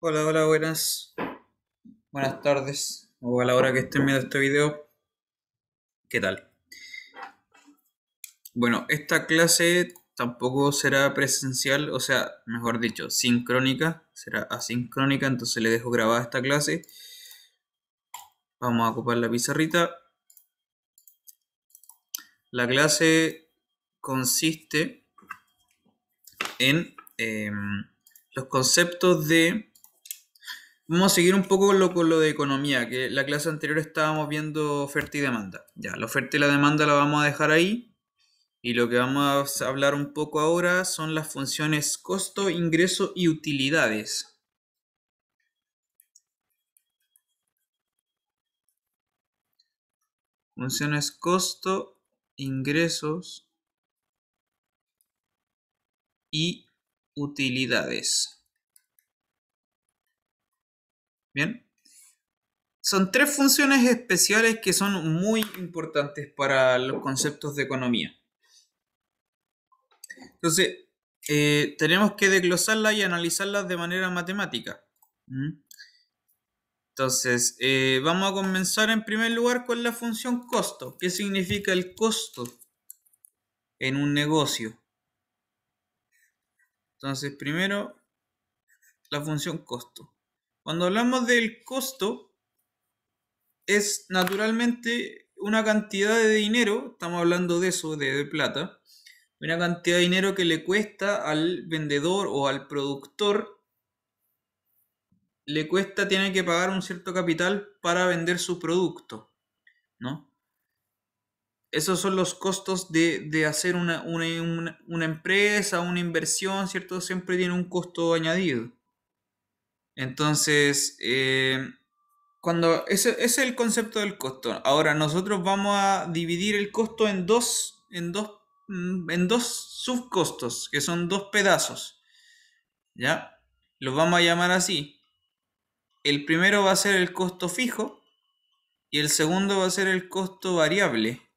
Hola, hola, buenas. Buenas tardes. O a la hora que estén viendo este video. ¿Qué tal? Bueno, esta clase tampoco será presencial, o sea, mejor dicho, sincrónica. Será asincrónica, entonces le dejo grabada esta clase. Vamos a ocupar la pizarrita. La clase consiste en em, los conceptos de... Vamos a seguir un poco con lo, con lo de economía, que la clase anterior estábamos viendo oferta y demanda. Ya, la oferta y la demanda la vamos a dejar ahí. Y lo que vamos a hablar un poco ahora son las funciones costo, ingreso y utilidades. Funciones costo, ingresos y utilidades. Bien. Son tres funciones especiales que son muy importantes para los conceptos de economía. Entonces, eh, tenemos que desglosarlas y analizarlas de manera matemática. ¿Mm? Entonces, eh, vamos a comenzar en primer lugar con la función costo. ¿Qué significa el costo en un negocio? Entonces, primero, la función costo. Cuando hablamos del costo, es naturalmente una cantidad de dinero, estamos hablando de eso, de, plata, una cantidad de dinero que le cuesta al vendedor o al productor, le cuesta, tiene que pagar un cierto capital para vender su producto, ¿no? esos son los costos de, hacer una, empresa, una inversión, ¿cierto? Siempre tiene un costo añadido. Entonces, eh, cuando ese, ese, es el concepto del costo. Ahora, nosotros vamos a dividir el costo en dos, en dos, mm, en dos subcostos, que son dos pedazos. ¿Ya? Los vamos a llamar así. El primero va a ser el costo fijo y el segundo va a ser el costo variable.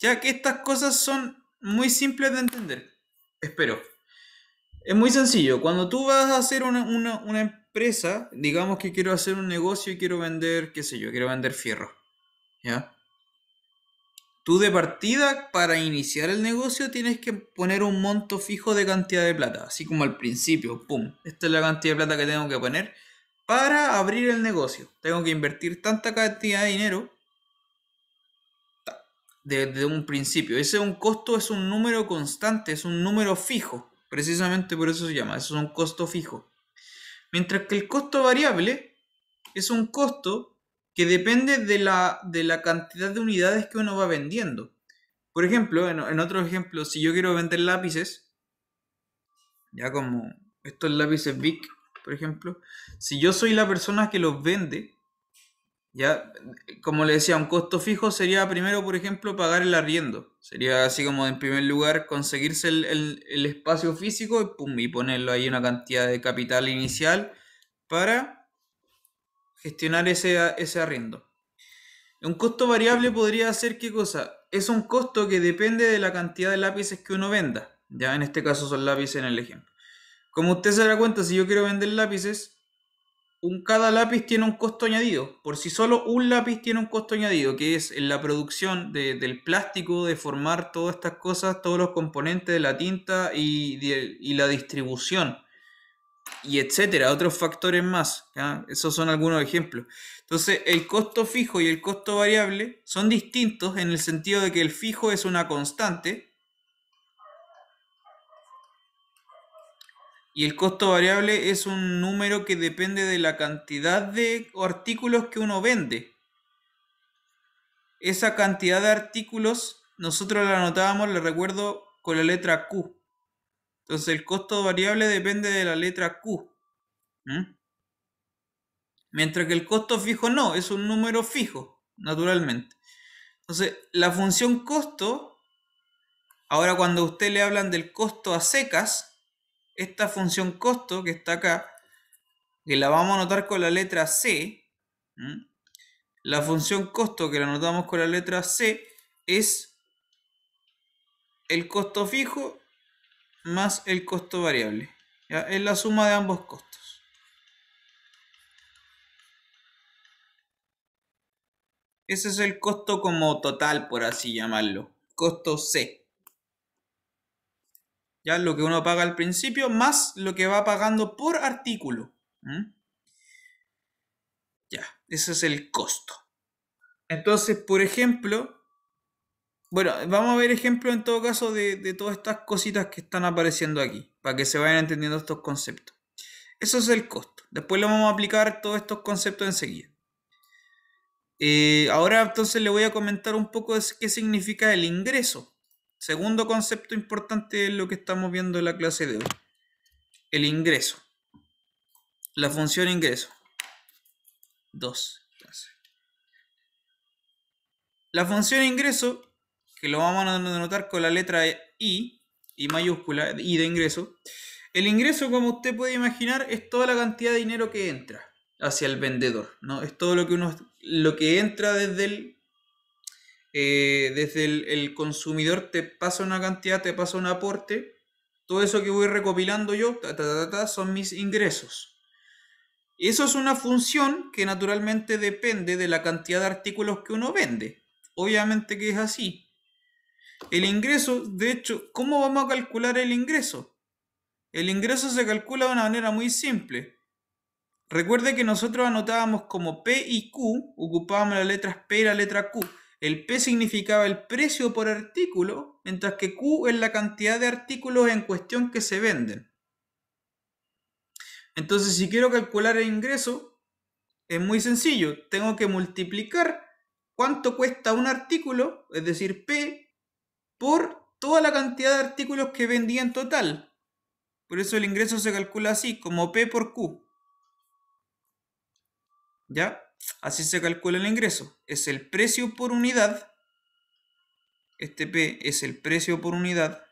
Ya que estas cosas son muy simples de entender. Espero. Es muy sencillo. Cuando tú vas a hacer una, empresa, digamos que quiero hacer un negocio y quiero vender, qué sé yo, quiero vender fierro. ¿Ya? Tú de partida, para iniciar el negocio, tienes que poner un monto fijo de cantidad de plata. Así como al principio, ¡pum! Esta es la cantidad de plata que tengo que poner para abrir el negocio. Tengo que invertir tanta cantidad de dinero desde un principio. Ese es un costo, es un número constante, es un número fijo. Precisamente por eso se llama, eso es un costo fijo. Mientras que el costo variable es un costo que depende de la, de la cantidad de unidades que uno va vendiendo. Por ejemplo, en, en otro ejemplo, si yo quiero vender lápices, ya como estos lápices Bic, por ejemplo, si yo soy la persona que los vende, ya, como le decía, un costo fijo sería primero, por ejemplo, pagar el arriendo. Sería así como en primer lugar conseguirse el, espacio físico y ponerlo ahí una cantidad de capital inicial para gestionar ese, ese arriendo. Un costo variable podría ser qué cosa? Es un costo que depende de la cantidad de lápices que uno venda. Ya en este caso son lápices en el ejemplo. Como usted se dará cuenta, si yo quiero vender lápices, un, cada lápiz tiene un costo añadido. Por si solo un lápiz tiene un costo añadido, que es la producción del plástico, de formar todas estas cosas, todos los componentes de la tinta y, la distribución. Y etcétera, otros factores más. Esos son algunos ejemplos. Entonces, el costo fijo y el costo variable son distintos en el sentido de que el fijo es una constante Y el costo variable es un número que depende de la cantidad de artículos que uno vende. Esa cantidad de artículos nosotros la anotábamos, le recuerdo, con la letra Q. Entonces el costo variable depende de la letra Q. Mientras que el costo fijo no, es un número fijo, naturalmente. Entonces la función costo, ahora cuando usted le hablan del costo a secas, esta función costo que está acá, que la vamos a anotar con la letra C, la función costo que la anotamos con la letra C es el costo fijo más el costo variable. Es la suma de ambos costos. Ese es el costo como total, por así llamarlo. Costo C. Ya lo que uno paga al principio más lo que va pagando por artículo. Ya, ese es el costo. Entonces, por ejemplo, bueno, vamos a ver ejemplos en todo caso de, de, todas estas cositas que están apareciendo aquí, para que se vayan entendiendo estos conceptos. Eso es el costo. Después le vamos a aplicar todos estos conceptos enseguida. Eh, ahora entonces le voy a comentar un poco de qué significa el ingreso. Segundo concepto importante es lo que estamos viendo en la clase de hoy. El ingreso. La función ingreso. 2. La función ingreso, que lo vamos a denotar con la letra I, I mayúscula, I de ingreso. El ingreso, como usted puede imaginar, es toda la cantidad de dinero que entra hacia el vendedor, ¿no? Es todo lo que uno lo que entra desde el eh, desde el, consumidor te pasa una cantidad, te pasa un aporte, todo eso que voy recopilando yo son mis ingresos. Eso es una función que naturalmente depende de la cantidad de artículos que uno vende. Obviamente que es así. El ingreso, de hecho, ¿cómo vamos a calcular el ingreso? El ingreso se calcula de una manera muy simple. Recuerde que nosotros anotábamos como P y Q, ocupábamos las letras P y la letra Q. El P significaba el precio por artículo, mientras que Q es la cantidad de artículos en cuestión que se venden. Entonces, si quiero calcular el ingreso, es muy sencillo. Tengo que multiplicar cuánto cuesta un artículo, es decir, P, por toda la cantidad de artículos que vendía en total. Por eso el ingreso se calcula así, como P por Q. ¿Ya? Así se calcula el ingreso. Es el precio por unidad. Este P es el precio por unidad.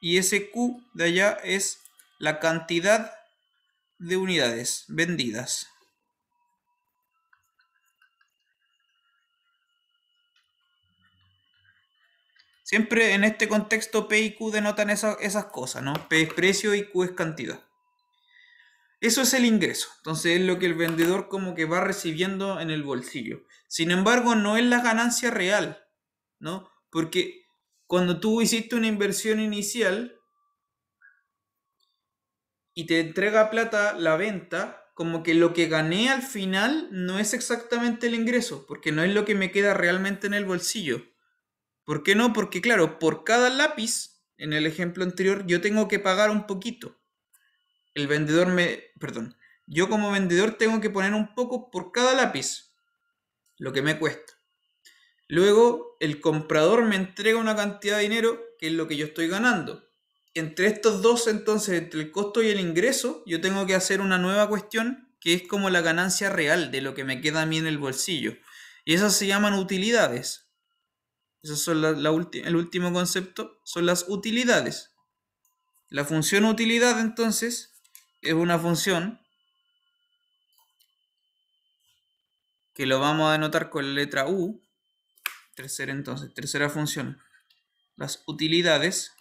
Y ese Q de allá es la cantidad de unidades vendidas. Siempre en este contexto P y Q denotan esas cosas, ¿no? P es precio y Q es cantidad. Eso es el ingreso. Entonces es lo que el vendedor como que va recibiendo en el bolsillo. Sin embargo, no es la ganancia real, ¿no? Porque cuando tú hiciste una inversión inicial y te entrega plata la venta, como que lo que gané al final no es exactamente el ingreso, porque no es lo que me queda realmente en el bolsillo. ¿Por qué no? Porque claro, por cada lápiz, en el ejemplo anterior, yo tengo que pagar un poquito. El vendedor me... Perdón. Yo como vendedor tengo que poner un poco por cada lápiz, lo que me cuesta. Luego, el comprador me entrega una cantidad de dinero, que es lo que yo estoy ganando. Entre estos dos, entonces, entre el costo y el ingreso, yo tengo que hacer una nueva cuestión, que es como la ganancia real de lo que me queda a mí en el bolsillo. Y esas se llaman utilidades. Eso son el último concepto, son las utilidades. La función utilidad entonces es una función que lo vamos a denotar con la letra U. Tercera entonces, tercera función. Las utilidades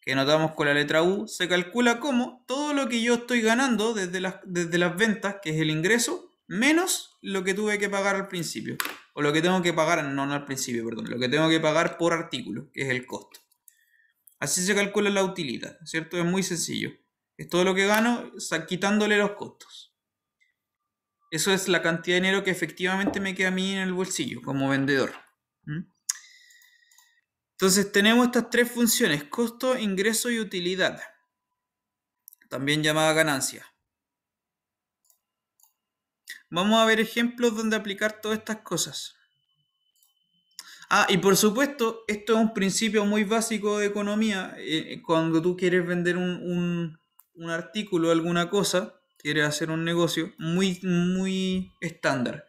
que notamos con la letra U se calcula como todo lo que yo estoy ganando desde las, desde las ventas, que es el ingreso, menos lo que tuve que pagar al principio o lo que tengo que pagar, no, no al principio, perdón, lo que tengo que pagar por artículo, que es el costo. Así se calcula la utilidad, ¿cierto? Es muy sencillo. Es todo lo que gano quitándole los costos. Eso es la cantidad de dinero que efectivamente me queda a mí en el bolsillo como vendedor. Entonces tenemos estas tres funciones, costo, ingreso y utilidad, también llamada ganancia. Vamos a ver ejemplos donde aplicar todas estas cosas. Ah, y por supuesto, esto es un principio muy básico de economía. Eh, cuando tú quieres vender un, un, artículo, alguna cosa, quieres hacer un negocio, muy, muy estándar.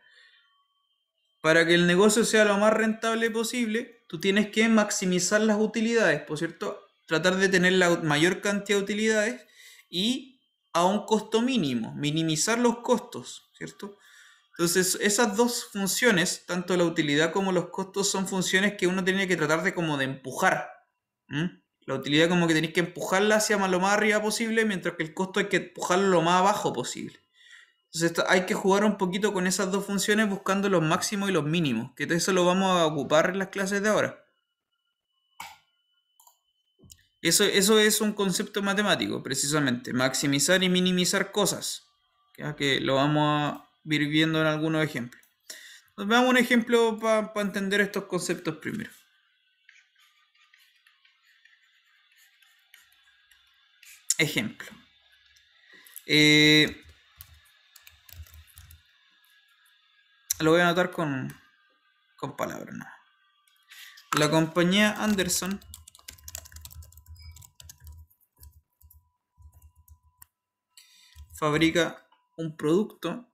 Para que el negocio sea lo más rentable posible, tú tienes que maximizar las utilidades, por cierto, tratar de tener la mayor cantidad de utilidades y a un costo mínimo, minimizar los costos, ¿cierto? Entonces, esas dos funciones, tanto la utilidad como los costos, son funciones que uno tiene que tratar de como de empujar. La utilidad como que tenéis que empujarla hacia lo más arriba posible, mientras que el costo hay que empujarlo lo más abajo posible. Entonces hay que jugar un poquito con esas dos funciones buscando los máximos y los mínimos, que eso lo vamos a ocupar en las clases de ahora. Eso, eso es un concepto matemático, precisamente, maximizar y minimizar cosas, que lo vamos a ir viendo en algunos ejemplos. Entonces, veamos un ejemplo para entender estos conceptos primero. Ejemplo. Eh, lo voy a anotar con, con palabras. La compañía Anderson fabrica un producto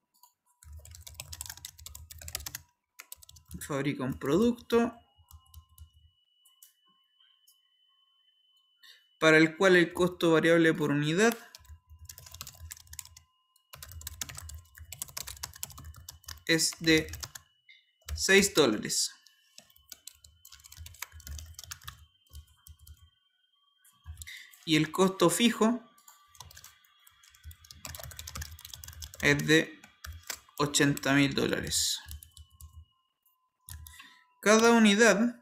fabrica un producto para el cual el costo variable por unidad es de 6 dólares. Y el costo fijo es de 80 mil dólares. Cada unidad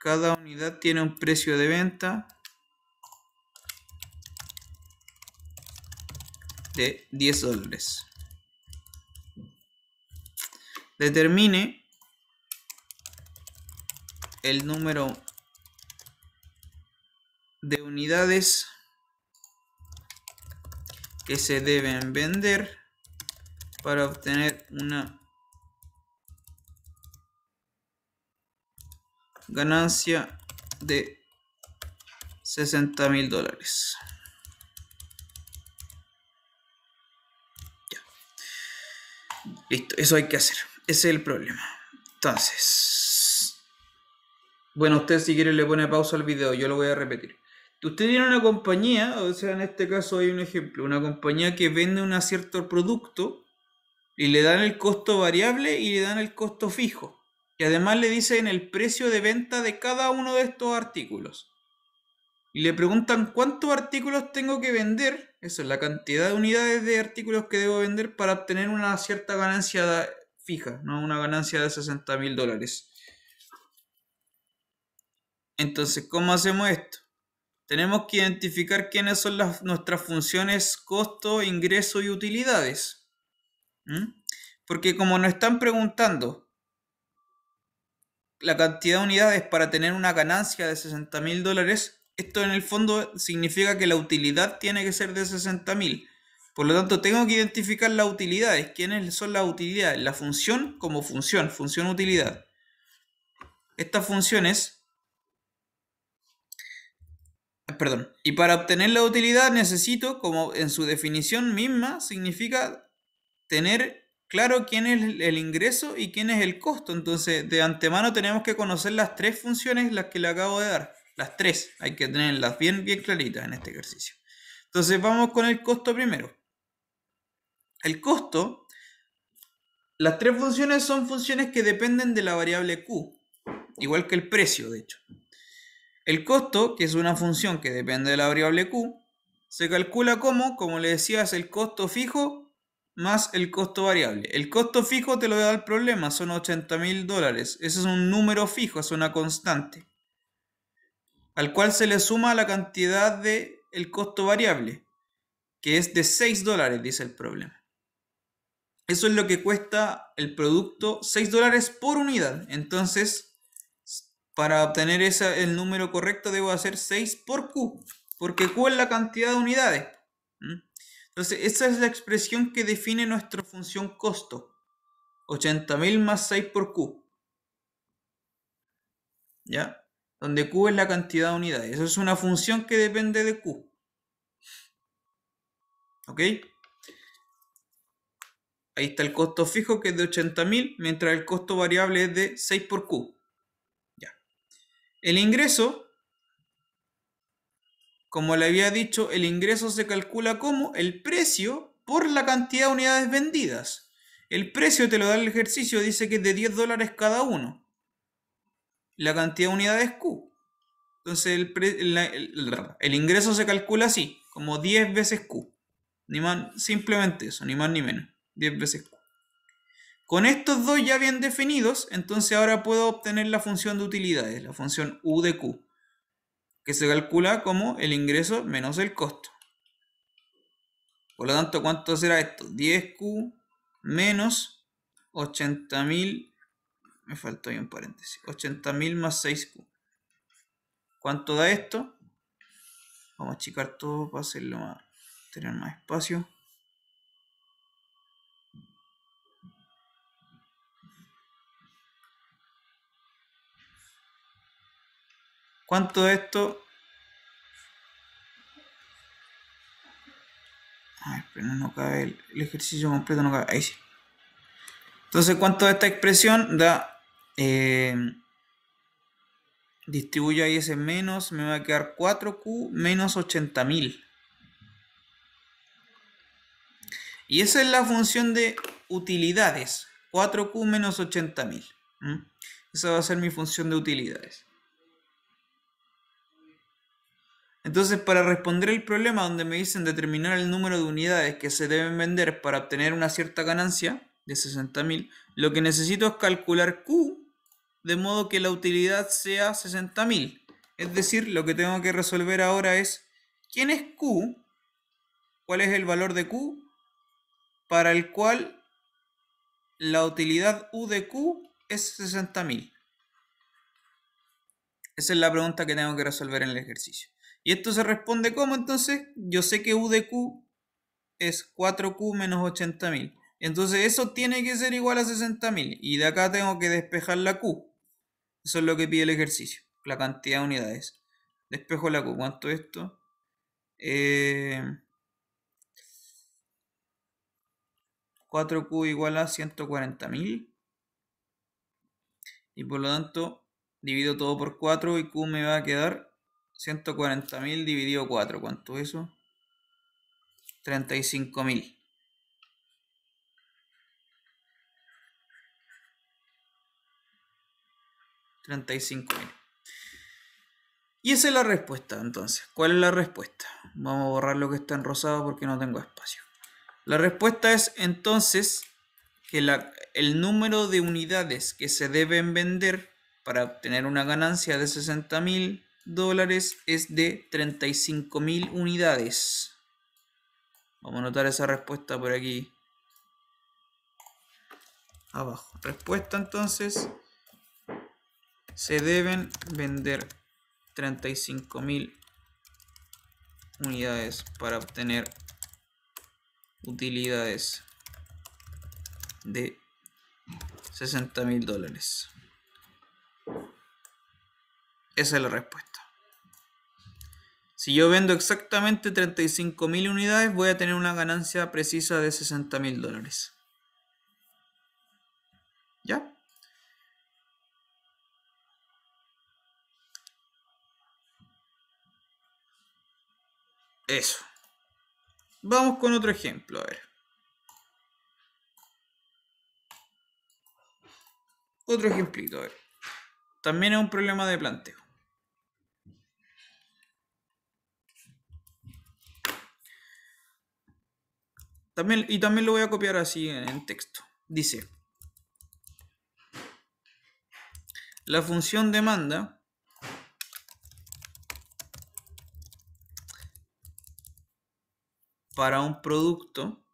cada unidad tiene un precio de venta de 10 dólares. Determine el número de unidades que se deben vender para obtener una ganancia de 60 mil dólares. Listo, eso hay que hacer. Ese es el problema. Entonces, bueno, usted si quiere le pone pausa al video, yo lo voy a repetir. Usted tiene una compañía, o sea, en este caso hay un ejemplo, una compañía que vende un cierto producto y le dan el costo variable y le dan el costo fijo. Y además le dicen el precio de venta de cada uno de estos artículos. Y le preguntan cuántos artículos tengo que vender, eso es la cantidad de unidades de artículos que debo vender para obtener una cierta ganancia fija, no una ganancia de 60 mil dólares. Entonces, ¿cómo hacemos esto? Tenemos que identificar quiénes son las, nuestras funciones costo, ingreso y utilidades. Porque como nos están preguntando la cantidad de unidades para tener una ganancia de 60 mil dólares, esto en el fondo significa que la utilidad tiene que ser de 60 mil. Por lo tanto, tengo que identificar las utilidades. ¿Quiénes son las utilidades? La función como función, función utilidad. Estas funciones, perdón, y para obtener la utilidad necesito, como en su definición misma, significa tener claro quién es el ingreso y quién es el costo. Entonces, de antemano tenemos que conocer las tres funciones, las que le acabo de dar. Las tres, hay que tenerlas bien, bien claritas en este ejercicio. Entonces, vamos con el costo primero. El costo, las tres funciones son funciones que dependen de la variable Q, igual que el precio, de hecho. El costo, que es una función que depende de la variable Q, se calcula como, como le decía, es el costo fijo más el costo variable. El costo fijo te lo da el problema, son 80 mil dólares. Ese es un número fijo, es una constante. Al cual se le suma la cantidad de el costo variable, que es de 6 dólares, dice el problema. Eso es lo que cuesta el producto 6 dólares por unidad. Entonces, para obtener ese, el número correcto debo hacer 6 por Q, porque Q es la cantidad de unidades. Entonces, esa es la expresión que define nuestra función costo. 80.000 más 6 por Q. ¿Ya? Donde Q es la cantidad de unidades. Eso es una función que depende de Q. ¿Ok? Ahí está el costo fijo que es de 80.000, mientras el costo variable es de 6 por Q. Ya. El ingreso como le había dicho, el ingreso se calcula como el precio por la cantidad de unidades vendidas. El precio te lo da el ejercicio, dice que es de 10 dólares cada uno. La cantidad de unidades Q. Entonces el, ingreso se calcula así, como 10 veces Q. Ni más, simplemente eso, ni más ni menos. 10 veces Q. Con estos dos ya bien definidos, entonces ahora puedo obtener la función de utilidades, la función U de Q, que se calcula como el ingreso menos el costo. Por lo tanto, ¿cuánto será esto? 10Q menos 80.000, me faltó ahí un paréntesis, 80.000 más 6Q. ¿Cuánto da esto? Vamos a achicar todo para hacerlo más, tener más espacio. ¿Cuánto de esto? Ay, pero no cabe el, ejercicio completo, no cabe. Ahí sí. Entonces, ¿cuánto de esta expresión da? Eh, distribuyo ahí ese menos, me va a quedar 4Q menos 80.000. Y esa es la función de utilidades. 4Q menos 80.000. Esa va a ser mi función de utilidades. Entonces, para responder el problema donde me dicen determinar el número de unidades que se deben vender para obtener una cierta ganancia de 60.000, lo que necesito es calcular Q de modo que la utilidad sea 60.000. Es decir, lo que tengo que resolver ahora es quién es Q, cuál es el valor de Q para el cual la utilidad U de Q es 60.000. Esa es la pregunta que tengo que resolver en el ejercicio. Y esto se responde como entonces, yo sé que U de Q es 4Q menos 80.000. Entonces eso tiene que ser igual a 60.000. Y de acá tengo que despejar la Q. Eso es lo que pide el ejercicio. La cantidad de unidades. Despejo la Q. ¿Cuánto es esto? 4Q eh, igual a 140.000. Y por lo tanto, divido todo por 4 y Q me va a quedar 140.000 dividido 4, ¿cuánto es eso? 35.000. $35.000. Y esa es la respuesta, entonces. ¿Cuál es la respuesta? Vamos a borrar lo que está en rosado porque no tengo espacio. La respuesta es entonces que la, el número de unidades que se deben vender para obtener una ganancia de 60.000 dólares es de 35 mil unidades. Vamos a anotar esa respuesta por aquí. Abajo. Respuesta entonces. Se deben vender 35 mil unidades para obtener utilidades de 60 mil dólares. Esa es la respuesta. Si yo vendo exactamente 35.000 unidades, voy a tener una ganancia precisa de 60.000 dólares. ¿Ya? Eso. Vamos con otro ejemplo, a ver. Otro ejemplito, a ver. También es un problema de planteo. Y también lo voy a copiar así en, texto. Dice, la función demanda para un producto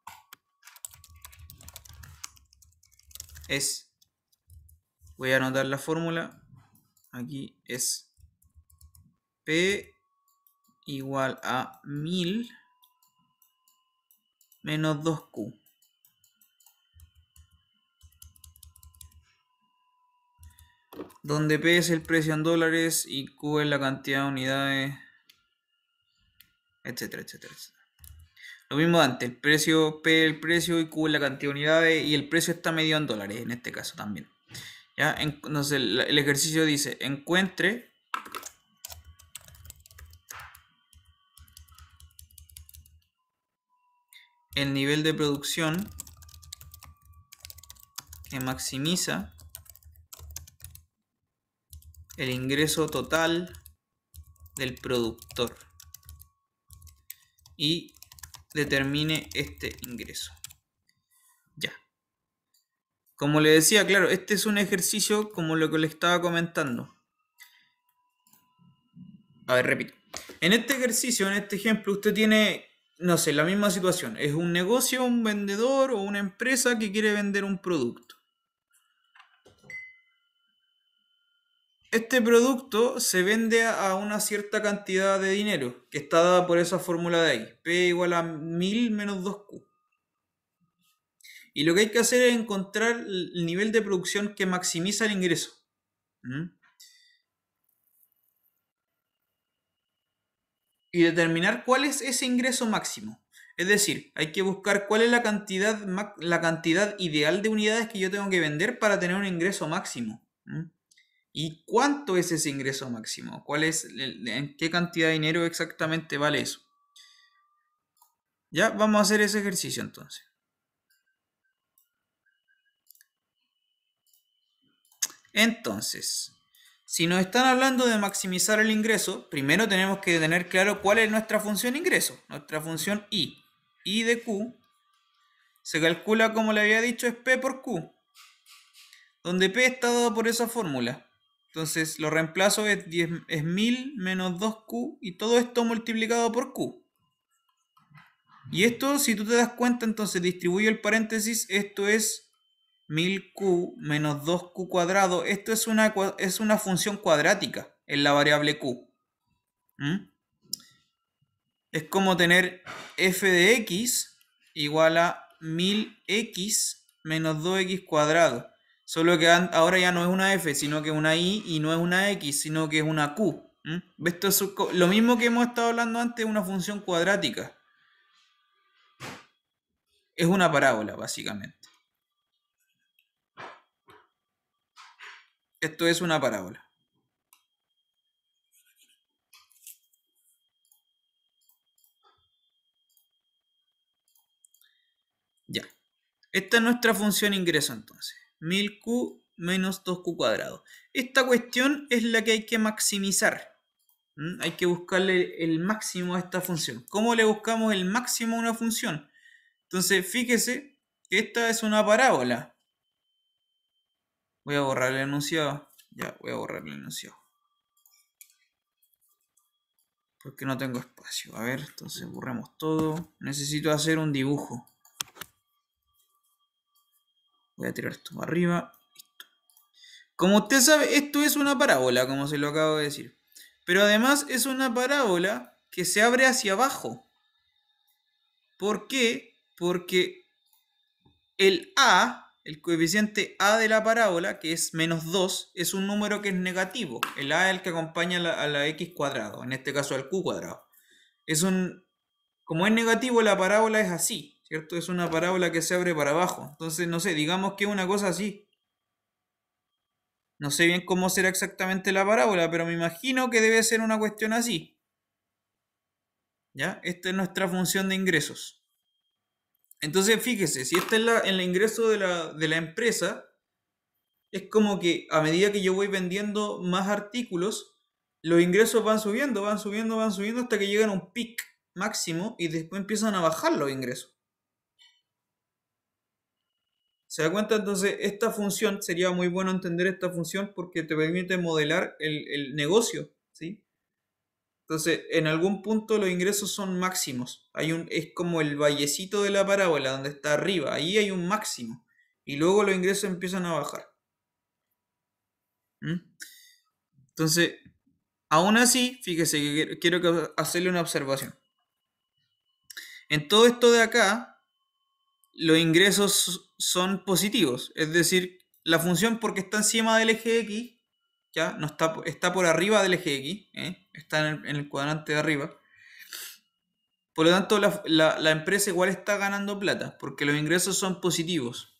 es, voy a anotar la fórmula, aquí es P igual a 1000 menos 2Q. Donde P es el precio en dólares y Q es la cantidad de unidades, etcétera, etcétera. Lo mismo antes, el precio P el precio y Q es la cantidad de unidades y el precio está medido en dólares en este caso también. ¿Ya? Entonces el ejercicio dice, encuentre el nivel de producción que maximiza el ingreso total del productor y determine este ingreso. Ya. Como le decía, claro, este es un ejercicio como lo que le estaba comentando. A ver, repito. En este ejercicio, en este ejemplo, usted tiene, no sé, la misma situación. Es un negocio, un vendedor o una empresa que quiere vender un producto. Este producto se vende a una cierta cantidad de dinero que está dada por esa fórmula de ahí. P igual a 1000 menos 2Q. Y lo que hay que hacer es encontrar el nivel de producción que maximiza el ingreso. ¿Mm? Y determinar cuál es ese ingreso máximo. Es decir, hay que buscar cuál es la cantidad, la cantidad ideal de unidades que yo tengo que vender para tener un ingreso máximo. ¿Y cuánto es ese ingreso máximo? ¿Cuál es, ¿En qué cantidad de dinero exactamente vale eso? Ya, vamos a hacer ese ejercicio entonces. Entonces, si nos están hablando de maximizar el ingreso, primero tenemos que tener claro cuál es nuestra función ingreso, nuestra función I. I de Q se calcula, como le había dicho, es P por Q, donde P está dado por esa fórmula. Entonces lo reemplazo es, 10, es 1000 menos 2Q y todo esto multiplicado por Q. Y esto, si tú te das cuenta, entonces distribuyo el paréntesis, esto es 1000Q menos 2Q cuadrado. Esto es una, es una función cuadrática en la variable Q. Es como tener f de x igual a 1000x menos 2x cuadrado. Solo que ahora ya no es una F, sino que es una I y no es una X, sino que es una Q. Esto es lo mismo que hemos estado hablando antes, una función cuadrática. Es una parábola, básicamente. Esto es una parábola. Ya. Esta es nuestra función ingreso entonces. 1000q menos 2q cuadrado. Esta cuestión es la que hay que maximizar. Hay que buscarle el máximo a esta función. ¿Cómo le buscamos el máximo a una función? Entonces, fíjese que esta es una parábola. Voy a borrar el enunciado. Ya, voy a borrar el enunciado. Porque no tengo espacio. A ver, entonces borremos todo. Necesito hacer un dibujo. Voy a tirar esto para arriba. Listo. Como usted sabe, esto es una parábola, como se lo acabo de decir. Pero además es una parábola que se abre hacia abajo. ¿Por qué? Porque el A, el coeficiente A de la parábola, que es menos 2, es un número que es negativo. El A es el que acompaña a la, X cuadrado, en este caso al Q cuadrado. Es un... Como es negativo, la parábola es así. ¿cierto? Es una parábola que se abre para abajo. Entonces, no sé, digamos que es una cosa así. No sé bien cómo será exactamente la parábola, pero me imagino que debe ser una cuestión así. ¿Ya? Esta es nuestra función de ingresos. Entonces, fíjese, si esta es la, el ingreso de la, de la empresa, es como que a medida que yo voy vendiendo más artículos, los ingresos van subiendo, van subiendo, van subiendo hasta que llegan a un pic máximo y después empiezan a bajar los ingresos. ¿Se da cuenta? Entonces, esta función, sería muy bueno entender esta función porque te permite modelar el, negocio, ¿sí? Entonces, en algún punto los ingresos son máximos. Hay un, es como el vallecito de la parábola donde está arriba. Ahí hay un máximo. Y luego los ingresos empiezan a bajar. ¿Mm? Entonces, aún así, fíjese que quiero hacerle una observación. En todo esto de acá, los ingresos son positivos. Es decir, la función porque está encima del eje X, ya no está, está por arriba del eje X, ¿eh? Está en el, cuadrante de arriba. Por lo tanto, la, la, empresa igual está ganando plata, porque los ingresos son positivos.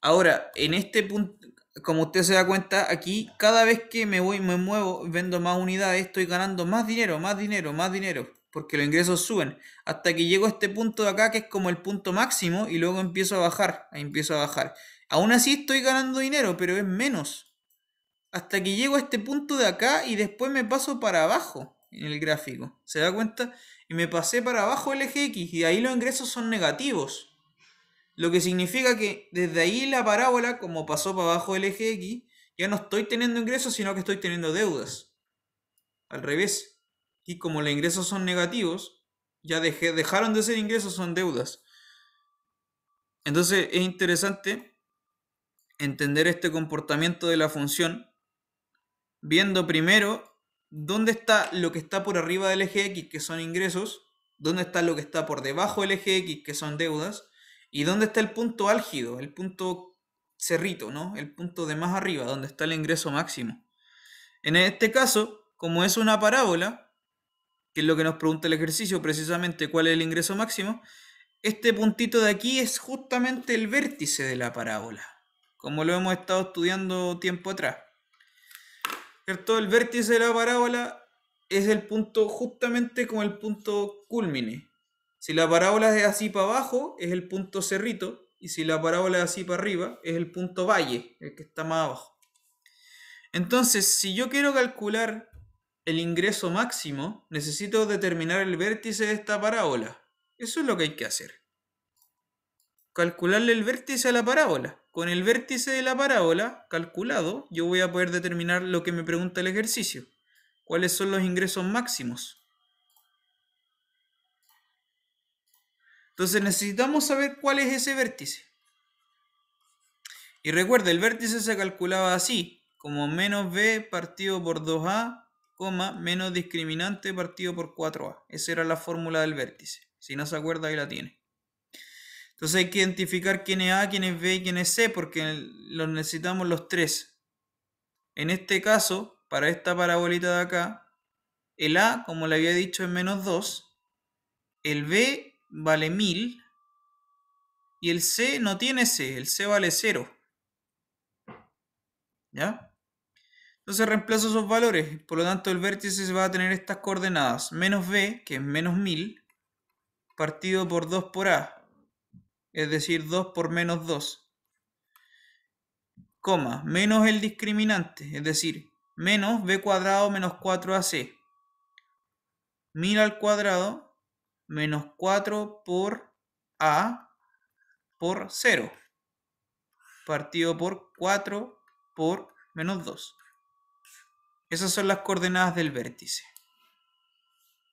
Ahora, en este punto, como usted se da cuenta, aquí cada vez que me voy, me muevo, vendo más unidades, estoy ganando más dinero, más dinero, más dinero porque los ingresos suben, hasta que llego a este punto de acá que es como el punto máximo y luego empiezo a bajar, empiezo a bajar. Aún así estoy ganando dinero, pero es menos. Hasta que llego a este punto de acá y después me paso para abajo en el gráfico. ¿Se da cuenta? Y me pasé para abajo el eje X y ahí los ingresos son negativos. Lo que significa que desde ahí la parábola, como pasó para abajo el eje X, ya no estoy teniendo ingresos, sino que estoy teniendo deudas. Al revés. Y como los ingresos son negativos, ya dejé, dejaron de ser ingresos, son deudas. Entonces es interesante entender este comportamiento de la función, viendo primero dónde está lo que está por arriba del eje X, que son ingresos, dónde está lo que está por debajo del eje X, que son deudas, y dónde está el punto álgido, el punto cerrito, ¿no? El punto de más arriba, donde está el ingreso máximo. En este caso, como es una parábola, que es lo que nos pregunta el ejercicio, precisamente cuál es el ingreso máximo, este puntito de aquí es justamente el vértice de la parábola, como lo hemos estado estudiando tiempo atrás. El vértice de la parábola es el punto justamente como el punto culmine. Si la parábola es así para abajo, es el punto cerrito, y si la parábola es así para arriba, es el punto valle, el que está más abajo. Entonces, si yo quiero calcular el ingreso máximo, necesito determinar el vértice de esta parábola. Eso es lo que hay que hacer. Calcularle el vértice a la parábola. Con el vértice de la parábola calculado, yo voy a poder determinar lo que me pregunta el ejercicio. ¿Cuáles son los ingresos máximos? Entonces necesitamos saber cuál es ese vértice. Y recuerda, el vértice se calculaba así, como menos b partido por 2a, coma, menos discriminante partido por 4a. Esa era la fórmula del vértice. Si no se acuerda, ahí la tiene. Entonces hay que identificar quién es A, quién es B y quién es C, porque los necesitamos los tres. En este caso, para esta parabolita de acá, el A, como le había dicho, es menos 2. El B vale 1000 y el C no tiene C, el C vale 0. ¿Ya? Entonces reemplazo esos valores, por lo tanto el vértice va a tener estas coordenadas, menos B, que es menos 1000, partido por 2 por A, es decir, 2 por menos 2, coma, menos el discriminante, es decir, menos B cuadrado menos 4AC, 1000 al cuadrado menos 4 por A por 0, partido por 4 por menos 2. Esas son las coordenadas del vértice.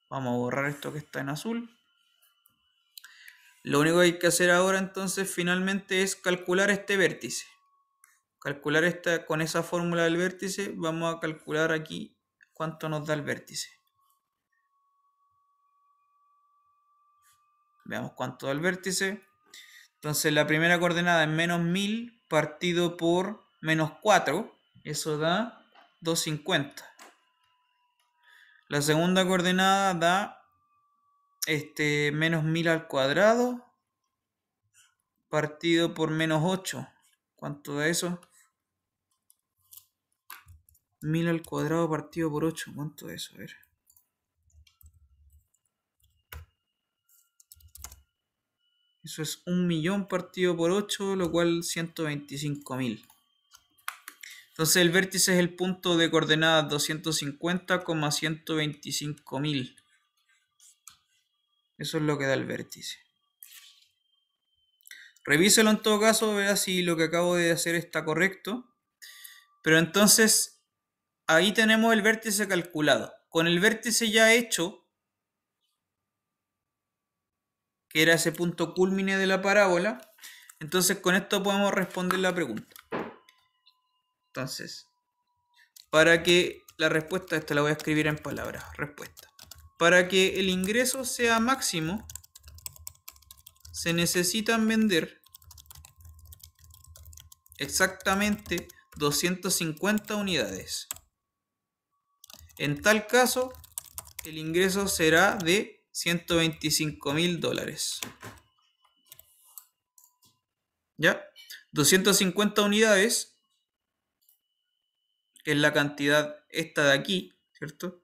Vamos a borrar esto que está en azul. Lo único que hay que hacer ahora entonces finalmente es calcular este vértice. Calcular esta con esa fórmula del vértice, vamos a calcular aquí cuánto nos da el vértice. Veamos cuánto da el vértice. Entonces la primera coordenada es menos 1000 partido por menos 4. Eso da 250. La segunda coordenada da este, menos 1000 al cuadrado partido por menos 8. ¿Cuánto da eso? 1000 al cuadrado partido por 8. ¿Cuánto da eso? A ver. Eso es un millón partido por 8, lo cual 125 mil. Entonces el vértice es el punto de coordenadas 250,125 mil. Eso es lo que da el vértice. Revíselo en todo caso, vea si lo que acabo de hacer está correcto. Pero entonces, ahí tenemos el vértice calculado. Con el vértice ya hecho, que era ese punto culmine de la parábola. Entonces con esto podemos responder la pregunta. Entonces, para que la respuesta, esta la voy a escribir en palabras, respuesta. Para que el ingreso sea máximo, se necesitan vender exactamente 250 unidades. En tal caso, el ingreso será de 125 mil dólares. ¿Ya? 250 unidades, es la cantidad esta de aquí, ¿cierto?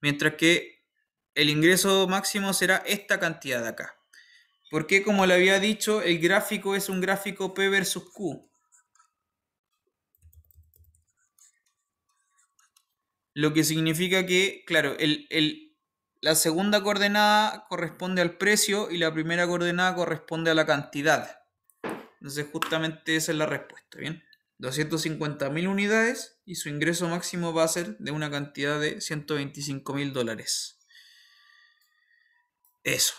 Mientras que el ingreso máximo será esta cantidad de acá. Porque como le había dicho, el gráfico es un gráfico P versus Q. Lo que significa que, claro, la segunda coordenada corresponde al precio y la primera coordenada corresponde a la cantidad. Entonces justamente esa es la respuesta, ¿bien? 250.000 unidades y su ingreso máximo va a ser de una cantidad de 125.000 dólares. Eso.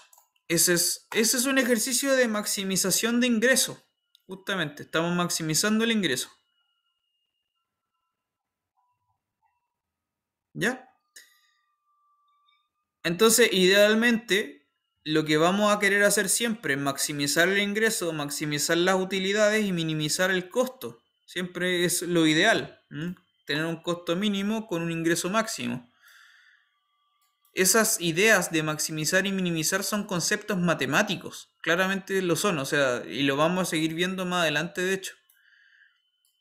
Ese es, ese es un ejercicio de maximización de ingreso. Justamente, estamos maximizando el ingreso. ¿Ya? Entonces, idealmente, lo que vamos a querer hacer siempre es maximizar el ingreso, maximizar las utilidades y minimizar el costo. Siempre es lo ideal. Tener un costo mínimo con un ingreso máximo. Esas ideas de maximizar y minimizar son conceptos matemáticos. Claramente lo son, o sea, y lo vamos a seguir viendo más adelante, de hecho.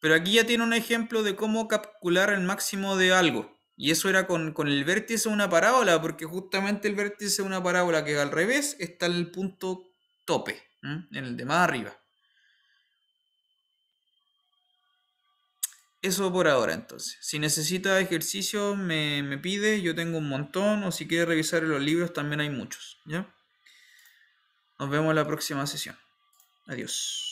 Pero aquí ya tiene un ejemplo de cómo calcular el máximo de algo. Y eso era con, el vértice de una parábola, porque justamente el vértice de una parábola que al revés está en el punto tope, en el de más arriba. Eso por ahora entonces. Si necesita ejercicio me, me, pide, yo tengo un montón, o si quiere revisar los libros también hay muchos. ¿ya? Nos vemos en la próxima sesión. Adiós.